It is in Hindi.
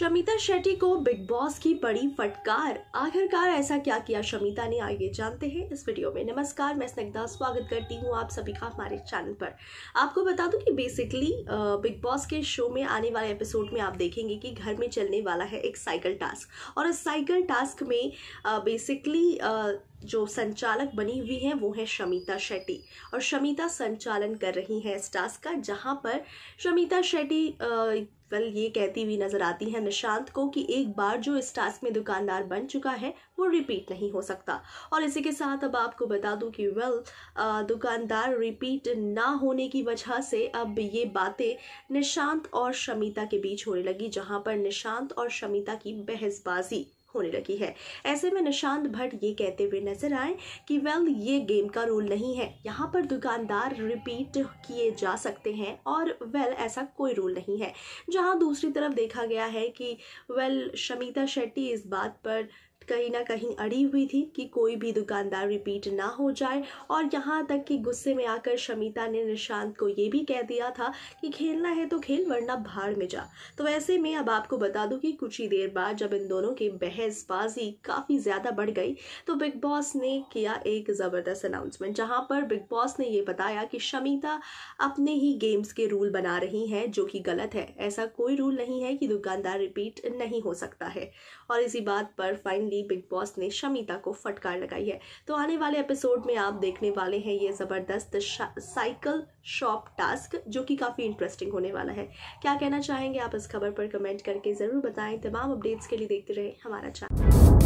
शमिता शेट्टी को बिग बॉस की बड़ी फटकार। आखिरकार ऐसा क्या किया शमिता ने? आगे जानते हैं इस वीडियो में। नमस्कार, मैं स्निग्धा स्वागत करती हूँ आप सभी का हमारे चैनल पर। आपको बता दूँ कि बेसिकली बिग बॉस के शो में आने वाले एपिसोड में आप देखेंगे कि घर में चलने वाला है एक साइकिल टास्क और इस साइकिल टास्क में बेसिकली जो संचालक बनी हुई हैं, वो है शमिता शेट्टी। और शमिता संचालन कर रही हैं इस टास्क का, जहाँ पर शमिता शेट्टी वेल ये कहती हुई नज़र आती है निशांत को कि एक बार जो इस टास्क में दुकानदार बन चुका है, वो रिपीट नहीं हो सकता। और इसी के साथ अब आपको बता दूँ कि वेल दुकानदार रिपीट ना होने की वजह से अब ये बातें निशांत और शमिता के बीच होने लगी, जहाँ पर निशांत और शमिता की बहसबाजी। होने लगी है। ऐसे में निशांत भट्ट ये कहते हुए नज़र आए कि, वेल, ये गेम का रूल नहीं है। यहाँ पर दुकानदार रिपीट किए जा सकते हैं और, वेल, ऐसा कोई रूल नहीं है। जहाँ दूसरी तरफ़ देखा गया है कि, वेल, शमिता शेट्टी इस बात पर कहीं ना कहीं अड़ी हुई थी कि कोई भी दुकानदार रिपीट ना हो जाए। और यहाँ तक कि गुस्से में आकर शमिता ने निशांत को ये भी कह दिया था कि खेलना है तो खेल, वरना भाड़ में जा। तो वैसे में अब आपको बता दूँ कि कुछ ही देर बाद जब इन दोनों की बहसबाजी काफ़ी ज़्यादा बढ़ गई तो बिग बॉस ने किया एक ज़बरदस्त अनाउंसमेंट जहाँ पर बिग बॉस ने ये बताया कि शमिता अपने ही गेम्स के रूल बना रही हैं, जो कि गलत है। ऐसा कोई रूल नहीं है कि दुकानदार रिपीट नहीं हो सकता है। और इसी बात पर फाइनली फाइनली बिग बॉस ने शमिता को फटकार लगाई है। तो आने वाले एपिसोड में आप देखने वाले हैं ये ज़बरदस्त साइकिल शॉप टास्क जो कि काफ़ी इंटरेस्टिंग होने वाला है। क्या कहना चाहेंगे आप इस खबर पर कमेंट करके ज़रूर बताएँ। तमाम अपडेट्स के लिए देखते रहे हमारा चैनल